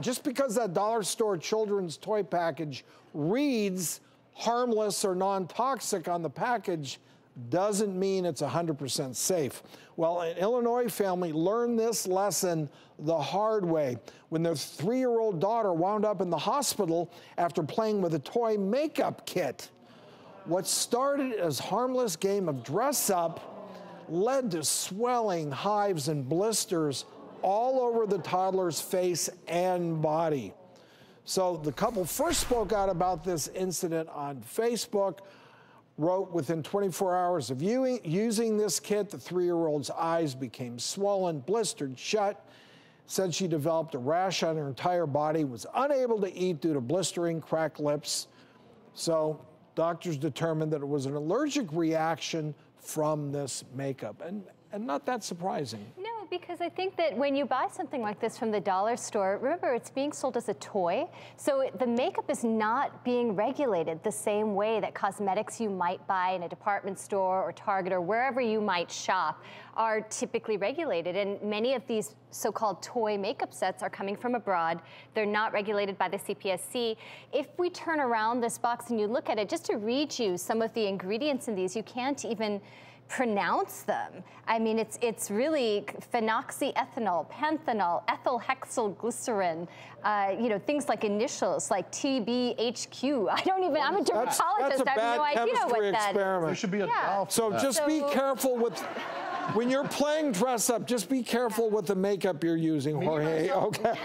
Just because that dollar store children's toy package reads harmless or non toxic on the package doesn't mean it's 100% safe. Well, an Illinois family learned this lesson the hard way when their three year old daughter wound up in the hospital after playing with a toy makeup kit. What started as harmless game of dress up led to swelling, hives, and blisters all over the toddler's face and body. So the couple first spoke out about this incident on Facebook, wrote within 24 hours of using this kit, the three year old's eyes became swollen, blistered shut. Said she developed a rash on her entire body, was unable to eat due to blistering, cracked lips. So doctors determined that it was an allergic reaction from this makeup. And, and not that surprising. No, because I think that when you buy something like this from the dollar store, remember it's being sold as a toy. So the makeup is not being regulated the same way that cosmetics you might buy in a department store or Target or wherever you might shop are typically regulated. And many of these so-called toy makeup sets are coming from abroad. They're not regulated by the CPSC. If we turn around this box and you look at it, just to read you some of the ingredients in these, you can't even pronounce them. I mean, it's it's really phenoxyethanol, panthenol, ethyl hexyl glycerin, uh, you know, things like initials like TBHQ. I don't even, I'm a dermatologist, that's, that's a I have no idea what that experiment. that There should be a Yeah. doll So that. just So- be careful with, when you're playing dress up, just be careful with the makeup you're using, Jorge, okay?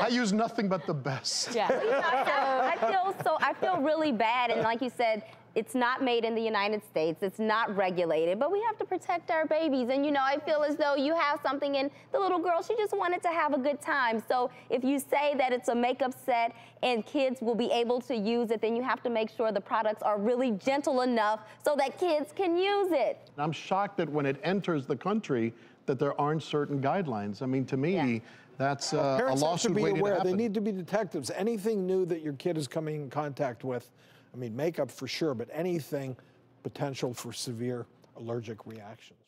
I use nothing but the best. Yeah. I feel so I feel really bad and like you said it's not made in the United States. It's not regulated, but we have to protect our babies. And you know, I feel as though you have something in the little girl, she just wanted to have a good time. So if you say that it's a makeup set and kids will be able to use it, then you have to make sure the products are really gentle enough so that kids can use it. I'm shocked that when it enters the country, that there aren't certain guidelines. I mean, to me, Yeah. that's uh, a Parents have to lawsuit be waiting to aware, they need to be detectives. Anything new that your kid is coming in contact with, I mean, makeup for sure, but anything potential for severe allergic reactions.